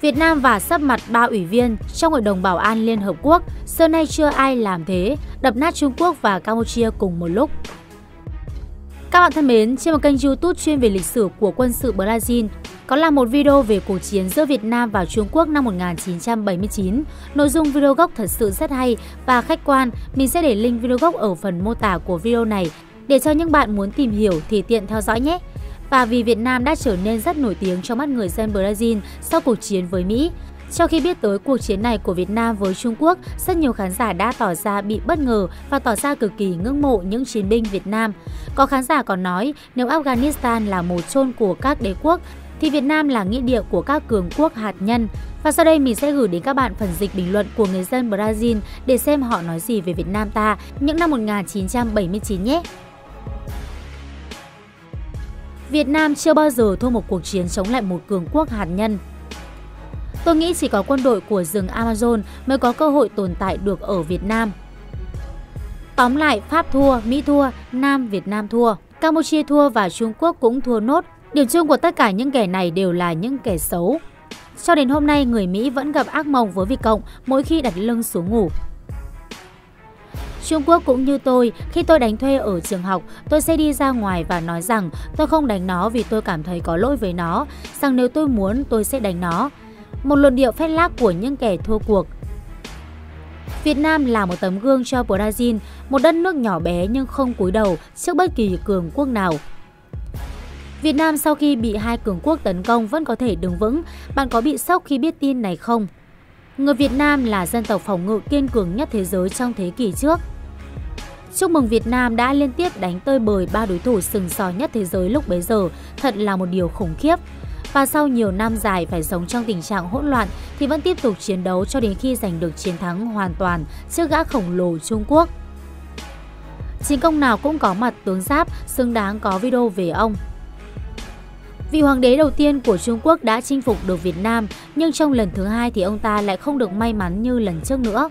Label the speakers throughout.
Speaker 1: Việt Nam và sắp mặt ba ủy viên trong Hội đồng Bảo an Liên Hợp Quốc, xưa nay chưa ai làm thế, đập nát Trung Quốc và Campuchia cùng một lúc. Các bạn thân mến, trên một kênh youtube chuyên về lịch sử của quân sự Brazil, có là một video về cuộc chiến giữa Việt Nam và Trung Quốc năm 1979. Nội dung video gốc thật sự rất hay và khách quan. Mình sẽ để link video gốc ở phần mô tả của video này để cho những bạn muốn tìm hiểu thì tiện theo dõi nhé. Và vì Việt Nam đã trở nên rất nổi tiếng trong mắt người dân Brazil sau cuộc chiến với Mỹ, sau khi biết tới cuộc chiến này của Việt Nam với Trung Quốc, rất nhiều khán giả đã tỏ ra bị bất ngờ và tỏ ra cực kỳ ngưỡng mộ những chiến binh Việt Nam. Có khán giả còn nói nếu Afghanistan là một chôn của các đế quốc, thì Việt Nam là nghĩa địa của các cường quốc hạt nhân. Và sau đây mình sẽ gửi đến các bạn phần dịch bình luận của người dân Brazil để xem họ nói gì về Việt Nam ta những năm 1979 nhé. Việt Nam chưa bao giờ thua một cuộc chiến chống lại một cường quốc hạt nhân. Tôi nghĩ chỉ có quân đội của rừng Amazon mới có cơ hội tồn tại được ở Việt Nam. Tóm lại, Pháp thua, Mỹ thua, Nam Việt Nam thua, Campuchia thua và Trung Quốc cũng thua nốt. Điểm chung của tất cả những kẻ này đều là những kẻ xấu. Cho đến hôm nay, người Mỹ vẫn gặp ác mộng với Việt Cộng mỗi khi đặt lưng xuống ngủ. Trung Quốc cũng như tôi, khi tôi đánh thuê ở trường học, tôi sẽ đi ra ngoài và nói rằng tôi không đánh nó vì tôi cảm thấy có lỗi với nó, rằng nếu tôi muốn tôi sẽ đánh nó. Một luận điệu phét lác của những kẻ thua cuộc. Việt Nam là một tấm gương cho Brazil, một đất nước nhỏ bé nhưng không cúi đầu trước bất kỳ cường quốc nào. Việt Nam sau khi bị hai cường quốc tấn công vẫn có thể đứng vững. Bạn có bị sốc khi biết tin này không? Người Việt Nam là dân tộc phòng ngự kiên cường nhất thế giới trong thế kỷ trước. Chúc mừng Việt Nam đã liên tiếp đánh tơi bời ba đối thủ sừng sò nhất thế giới lúc bấy giờ, thật là một điều khủng khiếp. Và sau nhiều năm dài phải sống trong tình trạng hỗn loạn thì vẫn tiếp tục chiến đấu cho đến khi giành được chiến thắng hoàn toàn trước gã khổng lồ Trung Quốc. Chiến công nào cũng có mặt tướng giáp, xứng đáng có video về ông. Vị hoàng đế đầu tiên của Trung Quốc đã chinh phục được Việt Nam, nhưng trong lần thứ hai thì ông ta lại không được may mắn như lần trước nữa.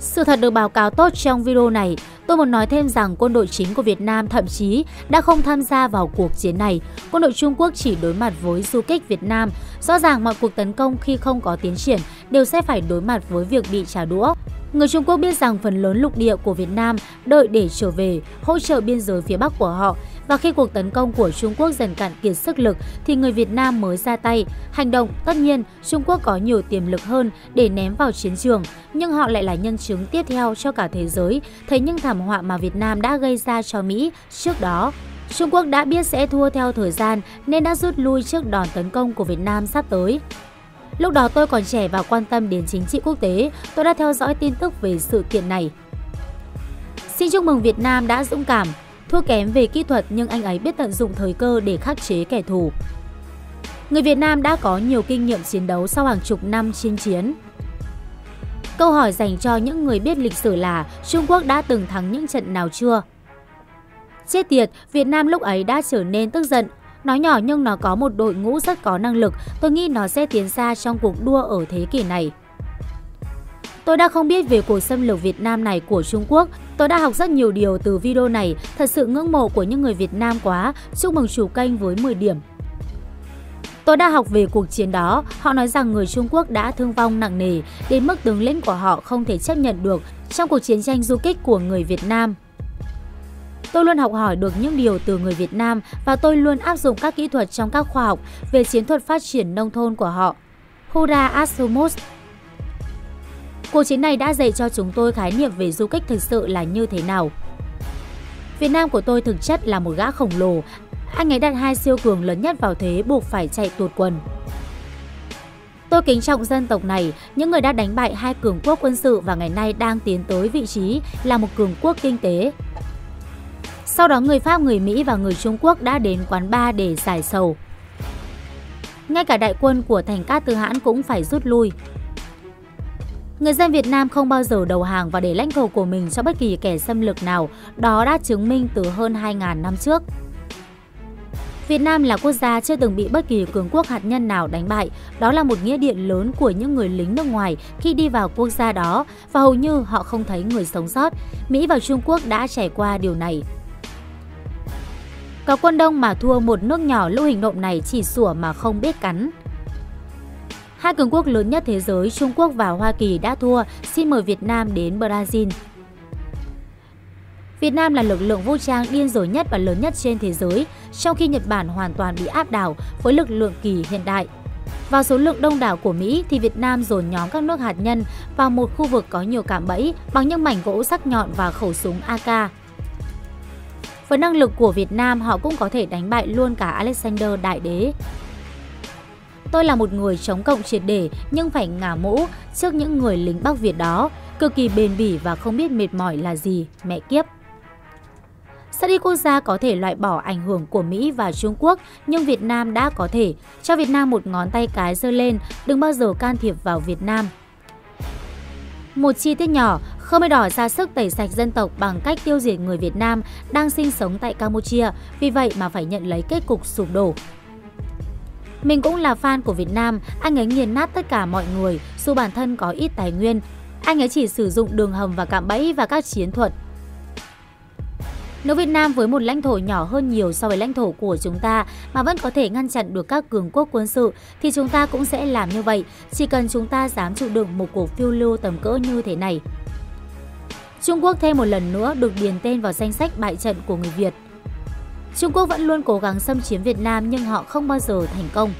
Speaker 1: Sự thật được báo cáo tốt trong video này, tôi muốn nói thêm rằng quân đội chính của Việt Nam thậm chí đã không tham gia vào cuộc chiến này. Quân đội Trung Quốc chỉ đối mặt với du kích Việt Nam. Rõ ràng mọi cuộc tấn công khi không có tiến triển đều sẽ phải đối mặt với việc bị trả đũa. Người Trung Quốc biết rằng phần lớn lục địa của Việt Nam đợi để trở về, hỗ trợ biên giới phía Bắc của họ và khi cuộc tấn công của Trung Quốc dần cạn kiệt sức lực thì người Việt Nam mới ra tay. Hành động, tất nhiên, Trung Quốc có nhiều tiềm lực hơn để ném vào chiến trường, nhưng họ lại là nhân chứng tiếp theo cho cả thế giới thấy những thảm họa mà Việt Nam đã gây ra cho Mỹ trước đó. Trung Quốc đã biết sẽ thua theo thời gian nên đã rút lui trước đòn tấn công của Việt Nam sắp tới. Lúc đó tôi còn trẻ và quan tâm đến chính trị quốc tế, tôi đã theo dõi tin tức về sự kiện này. Xin chúc mừng Việt Nam đã dũng cảm, thua kém về kỹ thuật nhưng anh ấy biết tận dụng thời cơ để khắc chế kẻ thù. Người Việt Nam đã có nhiều kinh nghiệm chiến đấu sau hàng chục năm chinh chiến. Câu hỏi dành cho những người biết lịch sử là Trung Quốc đã từng thắng những trận nào chưa? Chết tiệt, Việt Nam lúc ấy đã trở nên tức giận nó nhỏ nhưng nó có một đội ngũ rất có năng lực, tôi nghĩ nó sẽ tiến xa trong cuộc đua ở thế kỷ này. Tôi đã không biết về cuộc xâm lược Việt Nam này của Trung Quốc. Tôi đã học rất nhiều điều từ video này. Thật sự ngưỡng mộ của những người Việt Nam quá. Chúc mừng chủ kênh với 10 điểm. Tôi đã học về cuộc chiến đó. Họ nói rằng người Trung Quốc đã thương vong nặng nề, đến mức tướng lĩnh của họ không thể chấp nhận được trong cuộc chiến tranh du kích của người Việt Nam. Tôi luôn học hỏi được những điều từ người Việt Nam và tôi luôn áp dụng các kỹ thuật trong các khoa học về chiến thuật phát triển nông thôn của họ. Hura Asomos Cuộc chiến này đã dạy cho chúng tôi khái niệm về du kích thực sự là như thế nào. Việt Nam của tôi thực chất là một gã khổng lồ. Anh ấy đặt hai siêu cường lớn nhất vào thế buộc phải chạy tuột quần. Tôi kính trọng dân tộc này, những người đã đánh bại hai cường quốc quân sự và ngày nay đang tiến tới vị trí là một cường quốc kinh tế. Sau đó người Pháp, người Mỹ và người Trung Quốc đã đến quán bar để giải sầu. Ngay cả đại quân của thành Cát Tư Hãn cũng phải rút lui. Người dân Việt Nam không bao giờ đầu hàng và để lãnh thổ của mình cho bất kỳ kẻ xâm lược nào, đó đã chứng minh từ hơn 2.000 năm trước. Việt Nam là quốc gia chưa từng bị bất kỳ cường quốc hạt nhân nào đánh bại. Đó là một nghĩa điện lớn của những người lính nước ngoài khi đi vào quốc gia đó và hầu như họ không thấy người sống sót. Mỹ và Trung Quốc đã trải qua điều này. Có quân đông mà thua một nước nhỏ lưu hình nộm này chỉ sủa mà không biết cắn. Hai cường quốc lớn nhất thế giới, Trung Quốc và Hoa Kỳ đã thua, xin mời Việt Nam đến Brazil. Việt Nam là lực lượng vũ trang điên rồ nhất và lớn nhất trên thế giới, trong khi Nhật Bản hoàn toàn bị áp đảo với lực lượng kỳ hiện đại. và số lượng đông đảo của Mỹ thì Việt Nam dồn nhóm các nước hạt nhân vào một khu vực có nhiều cạm bẫy bằng những mảnh gỗ sắc nhọn và khẩu súng AK. Với năng lực của Việt Nam, họ cũng có thể đánh bại luôn cả Alexander Đại Đế. Tôi là một người chống cộng triệt để nhưng phải ngả mũ trước những người lính Bắc Việt đó, cực kỳ bền bỉ và không biết mệt mỏi là gì, mẹ kiếp. sẽ đi quốc gia có thể loại bỏ ảnh hưởng của Mỹ và Trung Quốc, nhưng Việt Nam đã có thể. Cho Việt Nam một ngón tay cái giơ lên, đừng bao giờ can thiệp vào Việt Nam. Một chi tiết nhỏ, Khmer Đỏ ra sức tẩy sạch dân tộc bằng cách tiêu diệt người Việt Nam đang sinh sống tại Campuchia, vì vậy mà phải nhận lấy kết cục sụp đổ. Mình cũng là fan của Việt Nam, anh ấy nghiền nát tất cả mọi người, dù bản thân có ít tài nguyên. Anh ấy chỉ sử dụng đường hầm và cạm bẫy và các chiến thuật. Nếu Việt Nam với một lãnh thổ nhỏ hơn nhiều so với lãnh thổ của chúng ta mà vẫn có thể ngăn chặn được các cường quốc quân sự thì chúng ta cũng sẽ làm như vậy, chỉ cần chúng ta dám chịu đựng một cuộc phiêu lưu tầm cỡ như thế này. Trung Quốc thêm một lần nữa được điền tên vào danh sách bại trận của người Việt. Trung Quốc vẫn luôn cố gắng xâm chiếm Việt Nam nhưng họ không bao giờ thành công.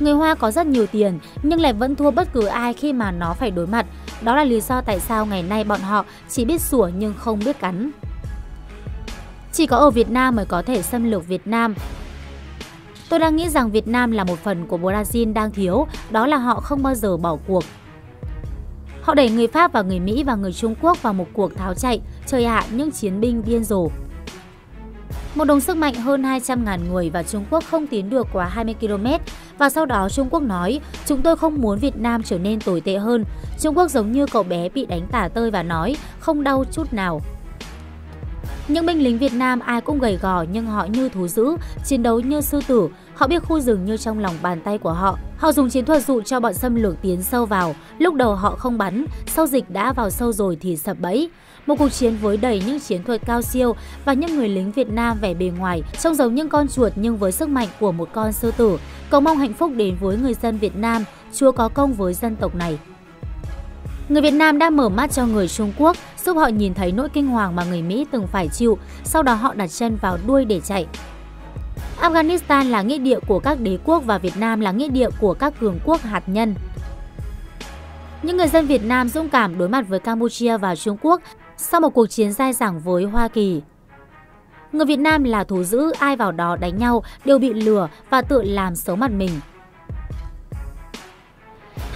Speaker 1: Người Hoa có rất nhiều tiền nhưng lại vẫn thua bất cứ ai khi mà nó phải đối mặt. Đó là lý do tại sao ngày nay bọn họ chỉ biết sủa nhưng không biết cắn. Chỉ có ở Việt Nam mới có thể xâm lược Việt Nam. Tôi đang nghĩ rằng Việt Nam là một phần của Brazil đang thiếu, đó là họ không bao giờ bỏ cuộc. Họ đẩy người Pháp và người Mỹ và người Trung Quốc vào một cuộc tháo chạy, trời hạ những chiến binh điên rồ. Một đồng sức mạnh hơn 200.000 người và Trung Quốc không tiến được quá 20 km và sau đó Trung Quốc nói chúng tôi không muốn Việt Nam trở nên tồi tệ hơn. Trung Quốc giống như cậu bé bị đánh tả tơi và nói không đau chút nào. Những binh lính Việt Nam ai cũng gầy gò nhưng họ như thú dữ, chiến đấu như sư tử. Họ biết khu rừng như trong lòng bàn tay của họ. Họ dùng chiến thuật dụ cho bọn xâm lược tiến sâu vào. Lúc đầu họ không bắn, sau dịch đã vào sâu rồi thì sập bẫy. Một cuộc chiến với đầy những chiến thuật cao siêu và những người lính Việt Nam vẻ bề ngoài trông giống những con chuột nhưng với sức mạnh của một con sư tử. Cầu mong hạnh phúc đến với người dân Việt Nam, Chúa có công với dân tộc này. Người Việt Nam đã mở mắt cho người Trung Quốc, giúp họ nhìn thấy nỗi kinh hoàng mà người Mỹ từng phải chịu, sau đó họ đặt chân vào đuôi để chạy. Afghanistan là nghĩa địa của các đế quốc và Việt Nam là nghĩa địa của các cường quốc hạt nhân. Những người dân Việt Nam dũng cảm đối mặt với Campuchia và Trung Quốc sau một cuộc chiến dai dẳng với Hoa Kỳ. Người Việt Nam là thú dữ, ai vào đó đánh nhau đều bị lừa và tự làm xấu mặt mình.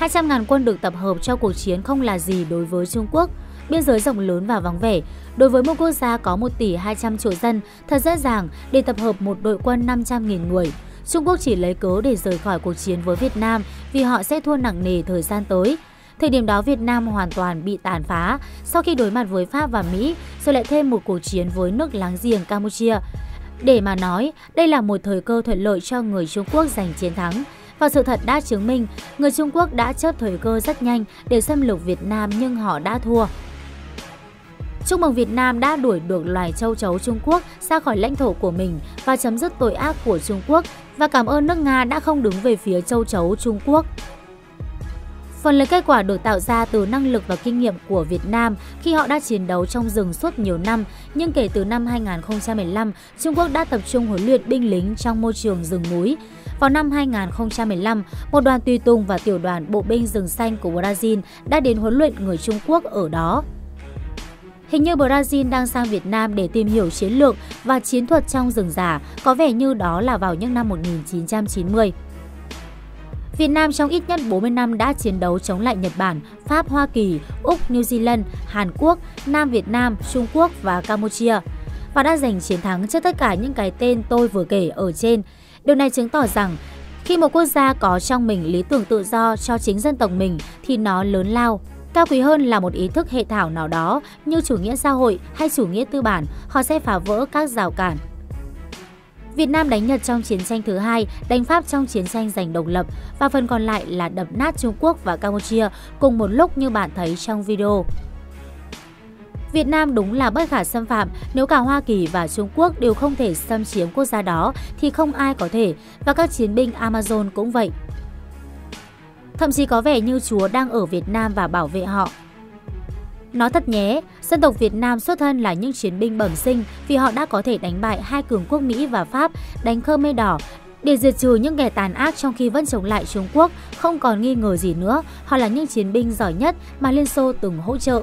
Speaker 1: 200.000 quân được tập hợp cho cuộc chiến không là gì đối với Trung Quốc. Biên giới rộng lớn và vắng vẻ, đối với một quốc gia có 1 tỷ 200 triệu dân, thật dễ dàng để tập hợp một đội quân 500.000 người. Trung Quốc chỉ lấy cớ để rời khỏi cuộc chiến với Việt Nam vì họ sẽ thua nặng nề thời gian tới. Thời điểm đó Việt Nam hoàn toàn bị tàn phá sau khi đối mặt với Pháp và Mỹ, rồi lại thêm một cuộc chiến với nước láng giềng Campuchia. Để mà nói, đây là một thời cơ thuận lợi cho người Trung Quốc giành chiến thắng. Và sự thật đã chứng minh, người Trung Quốc đã chớp thời cơ rất nhanh để xâm lược Việt Nam nhưng họ đã thua. Chúc mừng Việt Nam đã đuổi được loài châu chấu Trung Quốc ra khỏi lãnh thổ của mình và chấm dứt tội ác của Trung Quốc và cảm ơn nước Nga đã không đứng về phía châu chấu Trung Quốc. Phần lớn kết quả được tạo ra từ năng lực và kinh nghiệm của Việt Nam khi họ đã chiến đấu trong rừng suốt nhiều năm, nhưng kể từ năm 2015, Trung Quốc đã tập trung huấn luyện binh lính trong môi trường rừng núi. Vào năm 2015, một đoàn tùy tùng và tiểu đoàn bộ binh rừng xanh của Brazil đã đến huấn luyện người Trung Quốc ở đó. Hình như Brazil đang sang Việt Nam để tìm hiểu chiến lược và chiến thuật trong rừng già, có vẻ như đó là vào những năm 1990. Việt Nam trong ít nhất 40 năm đã chiến đấu chống lại Nhật Bản, Pháp, Hoa Kỳ, Úc, New Zealand, Hàn Quốc, Nam Việt Nam, Trung Quốc và Campuchia và đã giành chiến thắng trước tất cả những cái tên tôi vừa kể ở trên. Điều này chứng tỏ rằng khi một quốc gia có trong mình lý tưởng tự do cho chính dân tộc mình thì nó lớn lao. Cao quý hơn là một ý thức hệ thảo nào đó như chủ nghĩa xã hội hay chủ nghĩa tư bản, họ sẽ phá vỡ các rào cản, Việt Nam đánh Nhật trong chiến tranh thứ hai, đánh Pháp trong chiến tranh giành độc lập và phần còn lại là đập nát Trung Quốc và Campuchia cùng một lúc như bạn thấy trong video. Việt Nam đúng là bất khả xâm phạm, nếu cả Hoa Kỳ và Trung Quốc đều không thể xâm chiếm quốc gia đó thì không ai có thể và các chiến binh Amazon cũng vậy. Thậm chí có vẻ như Chúa đang ở Việt Nam và bảo vệ họ. Nói thật nhé, dân tộc Việt Nam xuất thân là những chiến binh bẩm sinh vì họ đã có thể đánh bại hai cường quốc Mỹ và Pháp, đánh Khmer Đỏ, để diệt trừ những kẻ tàn ác trong khi vẫn chống lại Trung Quốc, không còn nghi ngờ gì nữa, họ là những chiến binh giỏi nhất mà Liên Xô từng hỗ trợ.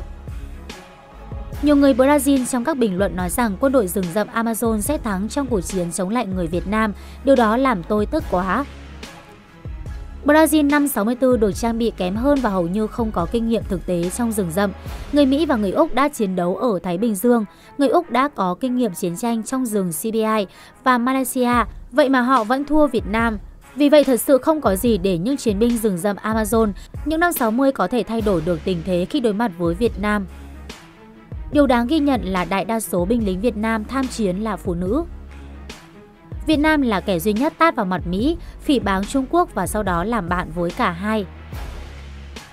Speaker 1: Nhiều người Brazil trong các bình luận nói rằng quân đội rừng rậm Amazon sẽ thắng trong cuộc chiến chống lại người Việt Nam. Điều đó làm tôi tức quá. Brazil năm 64 được trang bị kém hơn và hầu như không có kinh nghiệm thực tế trong rừng rậm. Người Mỹ và người Úc đã chiến đấu ở Thái Bình Dương. Người Úc đã có kinh nghiệm chiến tranh trong rừng CBI và Malaysia, vậy mà họ vẫn thua Việt Nam. Vì vậy thật sự không có gì để những chiến binh rừng rậm Amazon những năm 60 có thể thay đổi được tình thế khi đối mặt với Việt Nam. Điều đáng ghi nhận là đại đa số binh lính Việt Nam tham chiến là phụ nữ. Việt Nam là kẻ duy nhất tát vào mặt Mỹ, phỉ báng Trung Quốc và sau đó làm bạn với cả hai.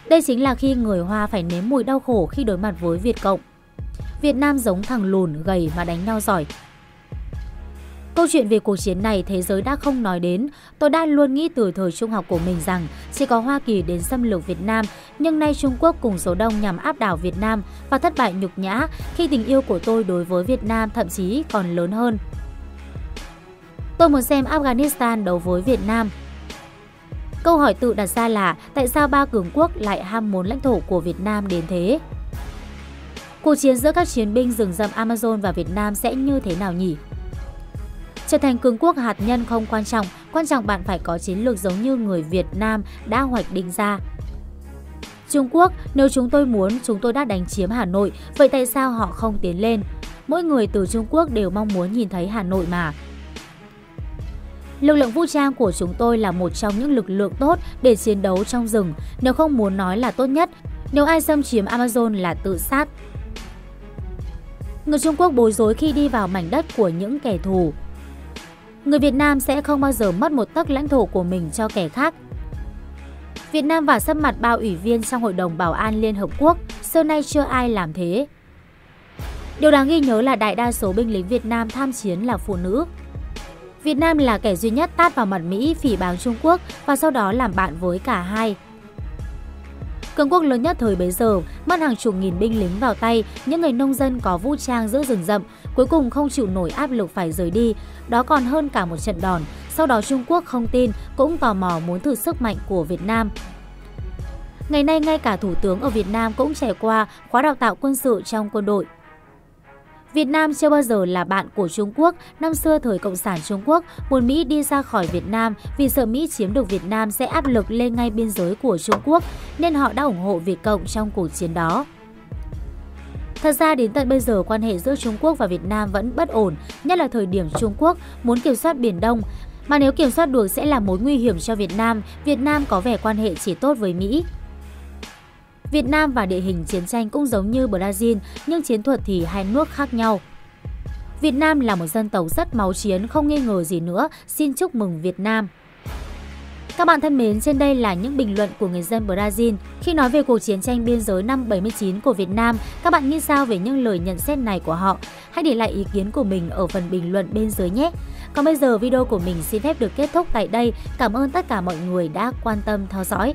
Speaker 1: Đây chính là khi người Hoa phải nếm mùi đau khổ khi đối mặt với Việt Cộng. Việt Nam giống thằng lùn, gầy mà đánh nhau giỏi. Câu chuyện về cuộc chiến này thế giới đã không nói đến. Tôi đã luôn nghĩ từ thời trung học của mình rằng chỉ có Hoa Kỳ đến xâm lược Việt Nam, nhưng nay Trung Quốc cùng số đông nhằm áp đảo Việt Nam và thất bại nhục nhã khi tình yêu của tôi đối với Việt Nam thậm chí còn lớn hơn. Tôi muốn xem Afghanistan đấu với Việt Nam. Câu hỏi tự đặt ra là tại sao ba cường quốc lại ham muốn lãnh thổ của Việt Nam đến thế? Cuộc chiến giữa các chiến binh rừng rậm Amazon và Việt Nam sẽ như thế nào nhỉ? Trở thành cường quốc hạt nhân không quan trọng, quan trọng bạn phải có chiến lược giống như người Việt Nam đã hoạch định ra. Trung Quốc, nếu chúng tôi muốn, chúng tôi đã đánh chiếm Hà Nội, vậy tại sao họ không tiến lên? Mỗi người từ Trung Quốc đều mong muốn nhìn thấy Hà Nội mà. Lực lượng vũ trang của chúng tôi là một trong những lực lượng tốt để chiến đấu trong rừng, nếu không muốn nói là tốt nhất. Nếu ai xâm chiếm Amazon là tự sát. Người Trung Quốc bối rối khi đi vào mảnh đất của những kẻ thù. Người Việt Nam sẽ không bao giờ mất một tấc lãnh thổ của mình cho kẻ khác. Việt Nam và sắp mặt bao ủy viên trong Hội đồng Bảo an Liên Hợp Quốc, xưa nay chưa ai làm thế. Điều đáng ghi nhớ là đại đa số binh lính Việt Nam tham chiến là phụ nữ. Việt Nam là kẻ duy nhất tát vào mặt Mỹ phỉ báng Trung Quốc và sau đó làm bạn với cả hai. Cường quốc lớn nhất thời bấy giờ, mất hàng chục nghìn binh lính vào tay, những người nông dân có vũ trang giữa rừng rậm, cuối cùng không chịu nổi áp lực phải rời đi. Đó còn hơn cả một trận đòn. Sau đó Trung Quốc không tin, cũng tò mò muốn thử sức mạnh của Việt Nam. Ngày nay, ngay cả Thủ tướng ở Việt Nam cũng trải qua khóa đào tạo quân sự trong quân đội. Việt Nam chưa bao giờ là bạn của Trung Quốc. Năm xưa thời Cộng sản Trung Quốc muốn Mỹ đi ra khỏi Việt Nam vì sợ Mỹ chiếm được Việt Nam sẽ áp lực lên ngay biên giới của Trung Quốc nên họ đã ủng hộ Việt Cộng trong cuộc chiến đó. Thật ra đến tận bây giờ quan hệ giữa Trung Quốc và Việt Nam vẫn bất ổn, nhất là thời điểm Trung Quốc muốn kiểm soát Biển Đông, mà nếu kiểm soát được sẽ là mối nguy hiểm cho Việt Nam, Việt Nam có vẻ quan hệ chỉ tốt với Mỹ. Việt Nam và địa hình chiến tranh cũng giống như Brazil, nhưng chiến thuật thì hai nước khác nhau. Việt Nam là một dân tộc rất máu chiến, không nghi ngờ gì nữa. Xin chúc mừng Việt Nam! Các bạn thân mến, trên đây là những bình luận của người dân Brazil. Khi nói về cuộc chiến tranh biên giới năm 79 của Việt Nam, các bạn nghĩ sao về những lời nhận xét này của họ? Hãy để lại ý kiến của mình ở phần bình luận bên dưới nhé! Còn bây giờ video của mình xin phép được kết thúc tại đây. Cảm ơn tất cả mọi người đã quan tâm theo dõi.